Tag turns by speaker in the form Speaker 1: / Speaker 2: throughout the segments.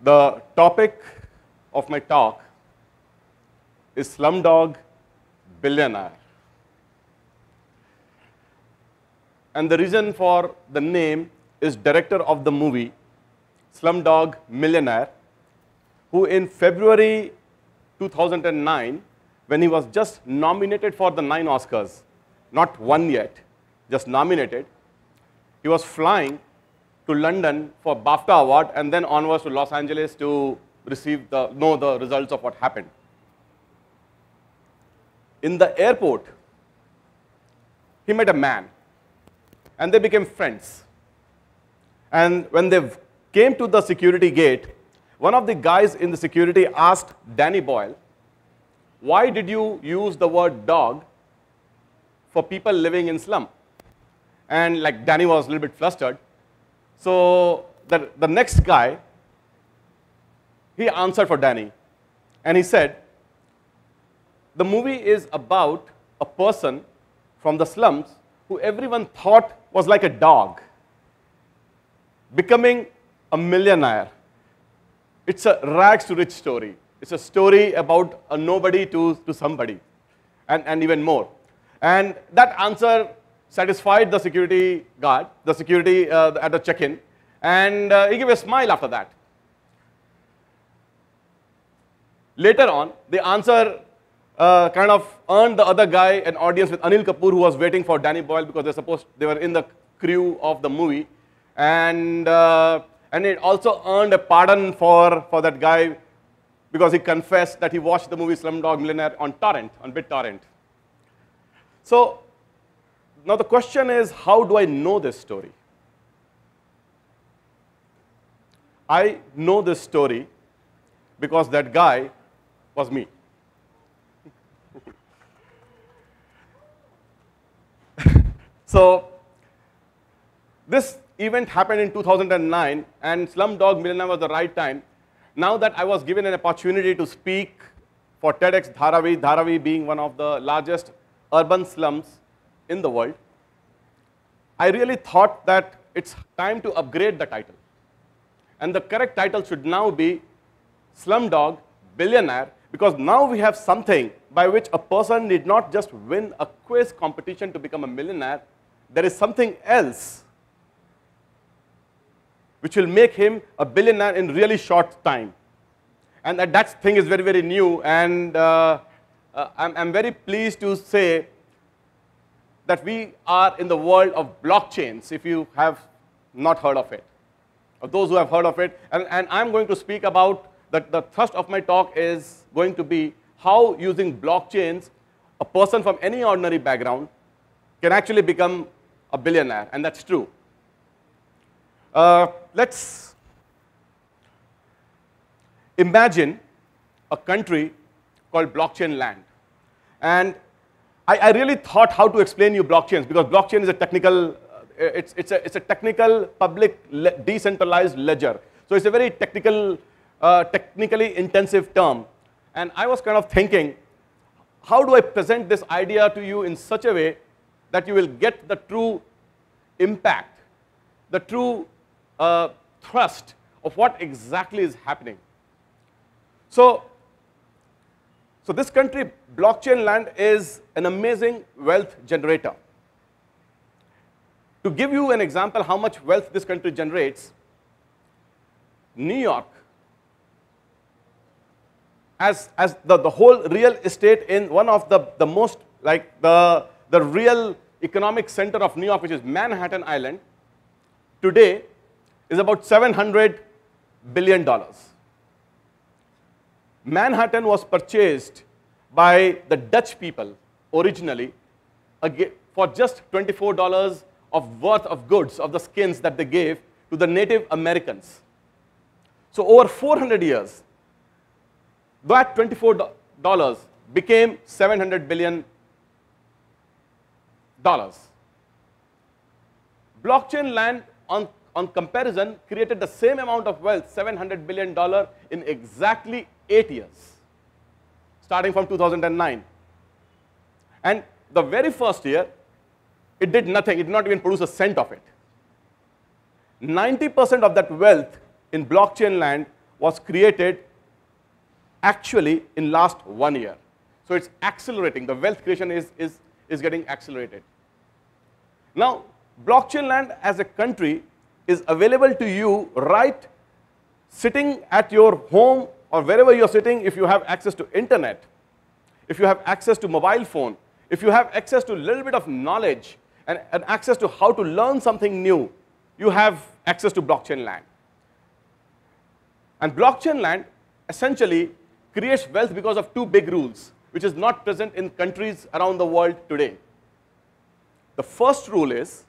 Speaker 1: The topic of my talk is Slumdog Billionaire. And the reason for the name is director of the movie Slumdog Millionaire, who in February 2009, when he was just nominated for the nine Oscars, not won yet, just nominated, he was flying to London for BAFTA award and then onwards to Los Angeles to receive the, know the results of what happened. In the airport, he met a man and they became friends. And when they came to the security gate, one of the guys in the security asked Danny Boyle, why did you use the word dog for people living in slum? And like Danny was a little bit flustered. So the, the next guy, he answered for Danny. And he said, the movie is about a person from the slums who everyone thought was like a dog, becoming a millionaire. It's a rags to rich story. It's a story about a nobody to, to somebody, and, and even more. And that answer satisfied the security guard, the security uh, at the check-in, and uh, he gave a smile after that. Later on, the answer uh, kind of earned the other guy an audience with Anil Kapoor, who was waiting for Danny Boyle because they supposed they were in the crew of the movie, and uh, and it also earned a pardon for for that guy because he confessed that he watched the movie Slumdog Millionaire on torrent on BitTorrent. So now the question is, how do I know this story? I know this story because that guy was me. so this event happened in 2009 and Slumdog Millionaire was the right time. Now that I was given an opportunity to speak for TEDx Dharavi, Dharavi being one of the largest urban slums in the world, I really thought that it's time to upgrade the title. And the correct title should now be Slumdog Billionaire because now we have something by which a person need not just win a quiz competition to become a millionaire. There is something else which will make him a billionaire in really short time. And that, that thing is very, very new. And uh, uh, I'm, I'm very pleased to say that we are in the world of blockchains, if you have not heard of it, or those who have heard of it. And, and I'm going to speak about that the thrust of my talk is going to be how using blockchains, a person from any ordinary background can actually become a billionaire, and that's true. Uh, let's imagine a country called blockchain land. And I, I, really thought how to explain you blockchains because blockchain is a technical, uh, it's, it's, a, it's a technical public le decentralized ledger. So it's a very technical, uh, technically intensive term. And I was kind of thinking, how do I present this idea to you in such a way that you will get the true impact, the true uh, thrust of what exactly is happening. So, so this country, blockchain land, is an amazing wealth generator. To give you an example how much wealth this country generates, New York, as, as the, the whole real estate in one of the, the most, like the, the real economic center of New York, which is Manhattan Island, today is about 700 billion dollars. Manhattan was purchased by the Dutch people originally for just $24 of worth of goods of the skins that they gave to the Native Americans. So over 400 years, that $24 became 700 billion dollars. Blockchain land on on comparison, created the same amount of wealth, $700 billion, in exactly eight years, starting from 2009. And the very first year, it did nothing. It did not even produce a cent of it. 90% of that wealth in blockchain land was created actually in last one year. So it's accelerating. The wealth creation is, is, is getting accelerated. Now, blockchain land as a country is available to you right sitting at your home or wherever you're sitting if you have access to internet, if you have access to mobile phone, if you have access to a little bit of knowledge and, and access to how to learn something new, you have access to blockchain land. And blockchain land essentially creates wealth because of two big rules, which is not present in countries around the world today. The first rule is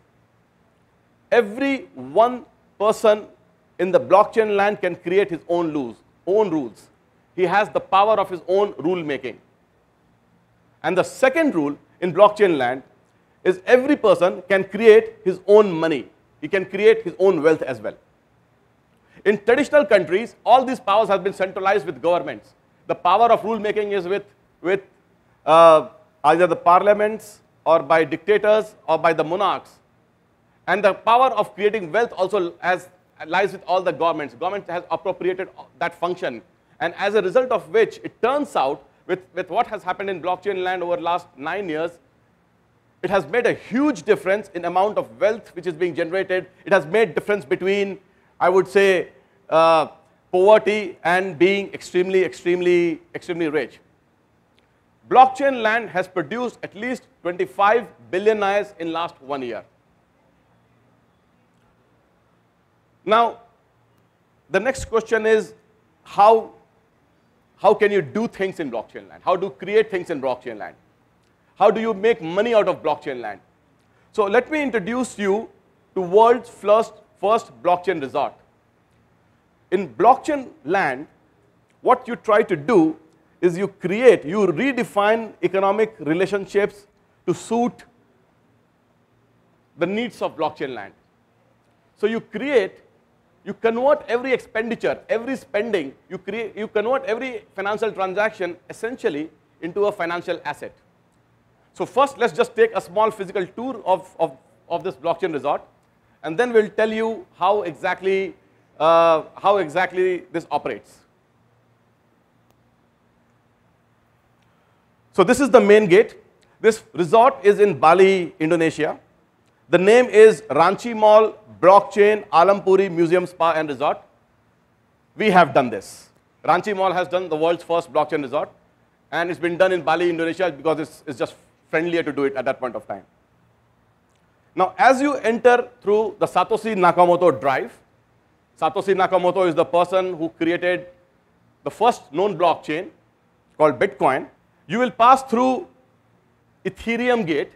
Speaker 1: every one person in the blockchain land can create his own rules, own rules. He has the power of his own rule making. And the second rule in blockchain land is every person can create his own money. He can create his own wealth as well. In traditional countries, all these powers have been centralized with governments. The power of rule making is with, with uh, either the parliaments or by dictators or by the monarchs. And the power of creating wealth also has, lies with all the governments. Government has appropriated that function. And as a result of which, it turns out with, with what has happened in blockchain land over the last nine years, it has made a huge difference in amount of wealth which is being generated. It has made difference between I would say, uh, poverty and being extremely, extremely, extremely rich. Blockchain land has produced at least 25 billionaires in last one year. Now, the next question is how, how can you do things in blockchain land? How do you create things in blockchain land? How do you make money out of blockchain land? So let me introduce you to world's first first blockchain resort. In blockchain land, what you try to do is you create, you redefine economic relationships to suit the needs of blockchain land. So you create, you convert every expenditure, every spending, you, create, you convert every financial transaction essentially into a financial asset. So first, let's just take a small physical tour of, of, of this blockchain resort and then we'll tell you how exactly, uh, how exactly this operates. So this is the main gate. This resort is in Bali, Indonesia. The name is Ranchi Mall Blockchain Alampuri Museum Spa and Resort. We have done this. Ranchi Mall has done the world's first blockchain resort. And it's been done in Bali, Indonesia because it's, it's just friendlier to do it at that point of time. Now, as you enter through the Satoshi Nakamoto drive, Satoshi Nakamoto is the person who created the first known blockchain called Bitcoin. You will pass through Ethereum gate,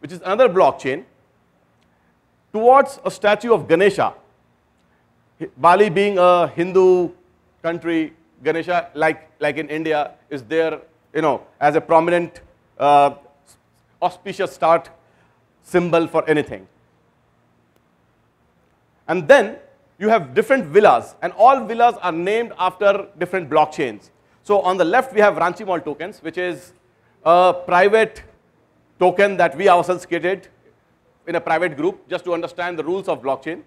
Speaker 1: which is another blockchain, towards a statue of Ganesha. Bali being a Hindu country, Ganesha, like, like in India, is there, you know, as a prominent uh, auspicious start symbol for anything. And then you have different villas, and all villas are named after different blockchains. So on the left, we have Ranchi Mall tokens, which is a private token that we ourselves created in a private group just to understand the rules of blockchain.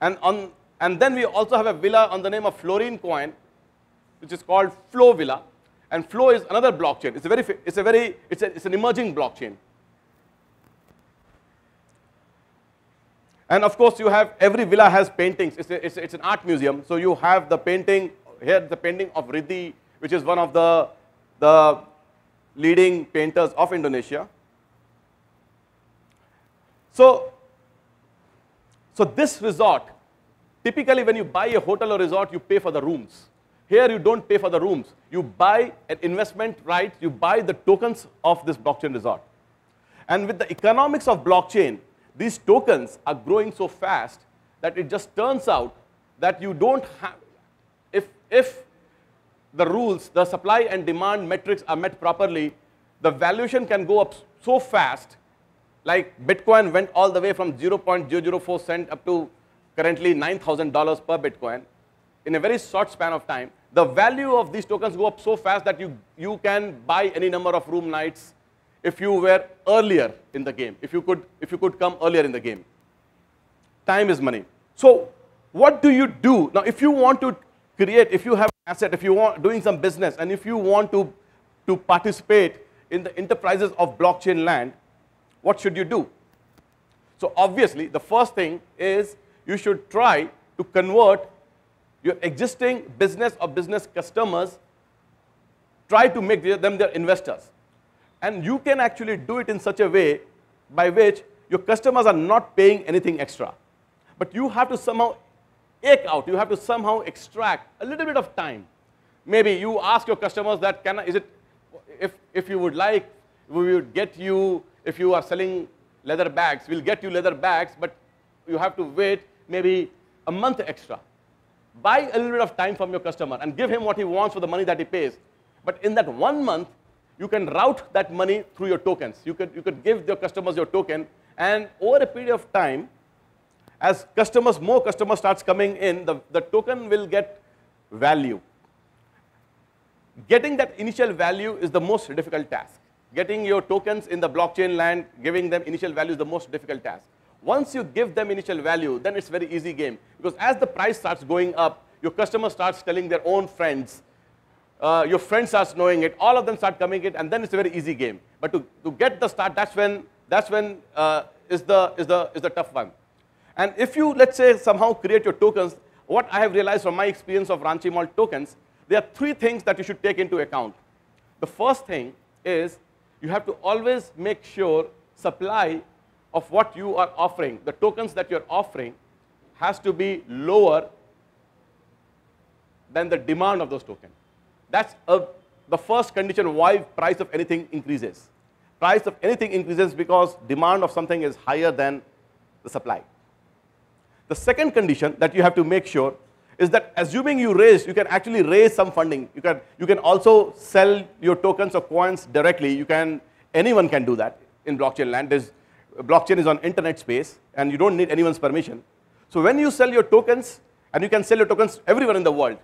Speaker 1: And, on, and then we also have a villa on the name of Florincoin, which is called Flow Villa. And Flow is another blockchain. It's a very, it's a very, it's, a, it's an emerging blockchain. And of course, you have every villa has paintings. It's, a, it's, a, it's, an art museum. So you have the painting here, the painting of Riddhi, which is one of the, the leading painters of Indonesia. So, so this resort, typically when you buy a hotel or resort, you pay for the rooms. Here you don't pay for the rooms. You buy an investment right, you buy the tokens of this blockchain resort. And with the economics of blockchain, these tokens are growing so fast that it just turns out that you don't have, if, if the rules, the supply and demand metrics are met properly, the valuation can go up so fast, like Bitcoin went all the way from 0.004 cent up to currently $9,000 per Bitcoin in a very short span of time. The value of these tokens go up so fast that you, you can buy any number of room nights if you were earlier in the game, if you could, if you could come earlier in the game. Time is money. So what do you do? Now, if you want to create, if you have an asset, if you want doing some business, and if you want to, to participate in the enterprises of blockchain land, what should you do? So obviously, the first thing is you should try to convert your existing business or business customers, try to make them their investors. And you can actually do it in such a way by which your customers are not paying anything extra. But you have to somehow eke out, you have to somehow extract a little bit of time. Maybe you ask your customers that, can I, is it, if, if you would like, we would get you, if you are selling leather bags, we'll get you leather bags, but you have to wait maybe a month extra. Buy a little bit of time from your customer and give him what he wants for the money that he pays. But in that one month, you can route that money through your tokens. You could, you could give your customers your token, and over a period of time, as customers, more customers starts coming in, the, the token will get value. Getting that initial value is the most difficult task. Getting your tokens in the blockchain land, giving them initial value is the most difficult task. Once you give them initial value, then it's very easy game. Because as the price starts going up, your customer starts telling their own friends, uh, your friend starts knowing it, all of them start coming in, and then it's a very easy game. But to, to get the start, that's when, that's when uh, is, the, is, the, is the tough one. And if you, let's say, somehow create your tokens, what I have realized from my experience of Ranchi Mall tokens, there are three things that you should take into account. The first thing is you have to always make sure supply of what you are offering, the tokens that you're offering, has to be lower than the demand of those tokens. That's a, the first condition why price of anything increases. Price of anything increases because demand of something is higher than the supply. The second condition that you have to make sure is that assuming you raise, you can actually raise some funding. You can, you can also sell your tokens or coins directly. You can, anyone can do that in blockchain land. There's, blockchain is on internet space, and you don't need anyone's permission. So when you sell your tokens, and you can sell your tokens everywhere in the world.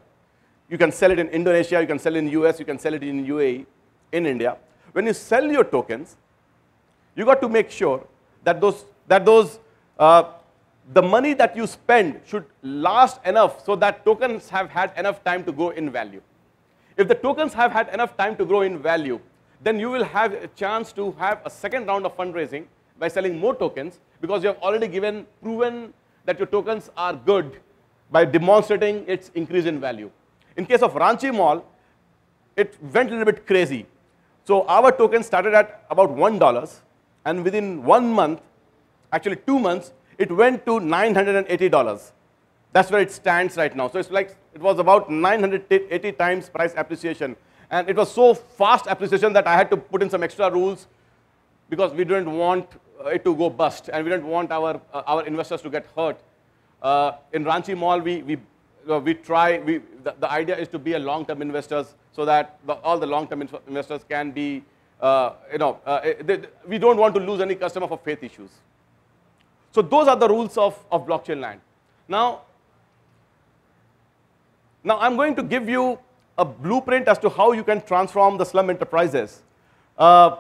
Speaker 1: You can sell it in Indonesia, you can sell it in US, you can sell it in UAE, in India. When you sell your tokens, you got to make sure that those, that those uh, the money that you spend should last enough so that tokens have had enough time to grow in value. If the tokens have had enough time to grow in value, then you will have a chance to have a second round of fundraising by selling more tokens because you have already given proven that your tokens are good by demonstrating its increase in value. In case of Ranchi Mall, it went a little bit crazy. So our token started at about $1 and within one month, actually two months, it went to $980. That's where it stands right now. So it's like it was about 980 times price appreciation. And it was so fast appreciation that I had to put in some extra rules because we didn't want it to go bust and we didn't want our, uh, our investors to get hurt. Uh, in Ranchi Mall, we, we, uh, we try, we, the, the, idea is to be a long-term investors so that the, all the long-term investors can be, uh, you know, uh, they, we don't want to lose any customer for faith issues. So those are the rules of, of blockchain land. Now, now I'm going to give you a blueprint as to how you can transform the slum enterprises. Uh,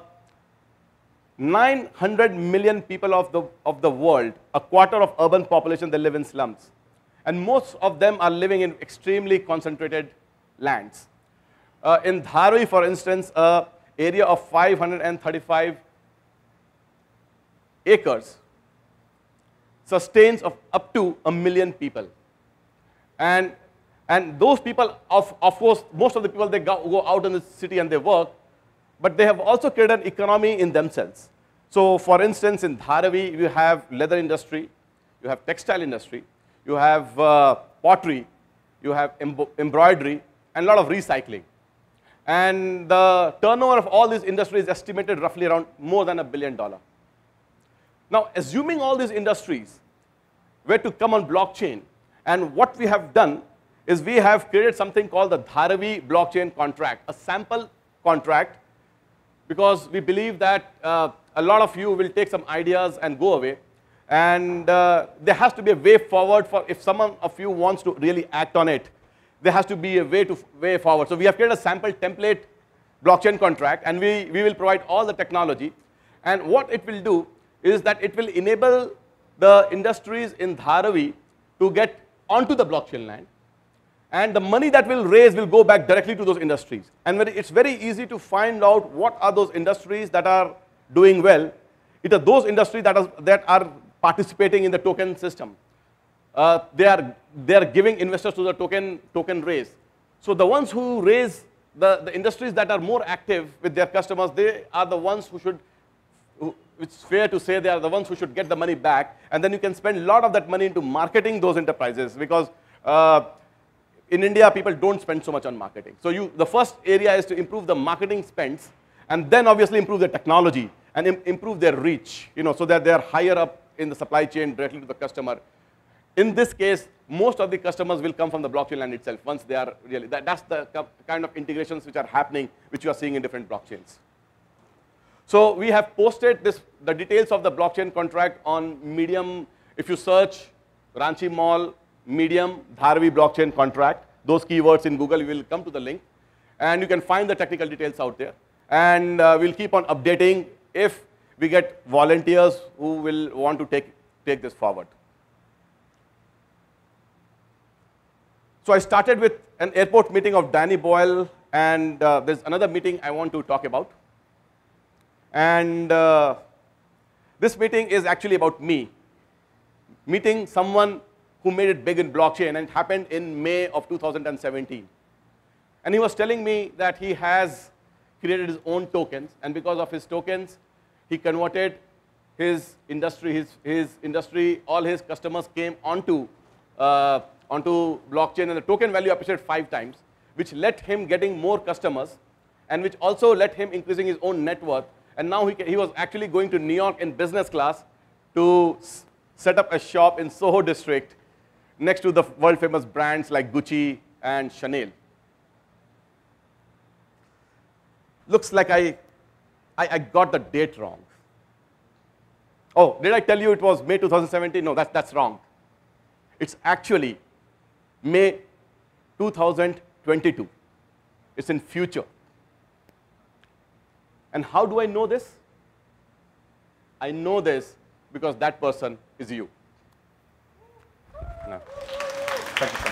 Speaker 1: 900 million people of the, of the world, a quarter of urban population, they live in slums. And most of them are living in extremely concentrated lands. Uh, in Dharavi, for instance, an area of 535 acres sustains of up to a million people. And, and those people, of, of course, most of the people, they go, go out in the city and they work, but they have also created an economy in themselves. So for instance, in Dharavi, you have leather industry, you have textile industry, you have uh, pottery, you have embroidery, and a lot of recycling. And the turnover of all these industries is estimated roughly around more than a billion dollar. Now, assuming all these industries were to come on blockchain, and what we have done is we have created something called the Dharavi blockchain contract, a sample contract, because we believe that uh, a lot of you will take some ideas and go away. And uh, there has to be a way forward for if someone of you wants to really act on it, there has to be a way to way forward. So we have created a sample template blockchain contract, and we, we will provide all the technology. And what it will do is that it will enable the industries in Dharavi to get onto the blockchain land. And the money that will raise will go back directly to those industries. And it's very easy to find out what are those industries that are doing well. It are those industries that are, that are participating in the token system. Uh, they, are, they are giving investors to the token, token raise. So the ones who raise, the, the industries that are more active with their customers, they are the ones who should, it's fair to say they are the ones who should get the money back. And then you can spend a lot of that money into marketing those enterprises because uh, in India, people don't spend so much on marketing. So you, the first area is to improve the marketing spends, and then obviously improve the technology and Im improve their reach, you know, so that they're higher up in the supply chain directly to the customer. In this case, most of the customers will come from the blockchain land itself once they are really, that, that's the kind of integrations which are happening, which you are seeing in different blockchains. So we have posted this, the details of the blockchain contract on Medium. If you search Ranchi Mall medium Dharavi blockchain contract. Those keywords in Google, you will come to the link. And you can find the technical details out there. And uh, we'll keep on updating if we get volunteers who will want to take, take this forward. So I started with an airport meeting of Danny Boyle, and uh, there's another meeting I want to talk about. And uh, this meeting is actually about me, meeting someone who made it big in blockchain, and it happened in May of 2017. And he was telling me that he has created his own tokens, and because of his tokens, he converted his industry, his, his industry, all his customers came onto, uh, onto blockchain, and the token value appreciated five times, which let him getting more customers, and which also let him increasing his own net worth. And now he, he was actually going to New York in business class to set up a shop in Soho district next to the world famous brands like Gucci and Chanel. Looks like I, I, I, got the date wrong. Oh, did I tell you it was May 2017? No, that's, that's wrong. It's actually May 2022. It's in future. And how do I know this? I know this because that person is you. No. Thank you so.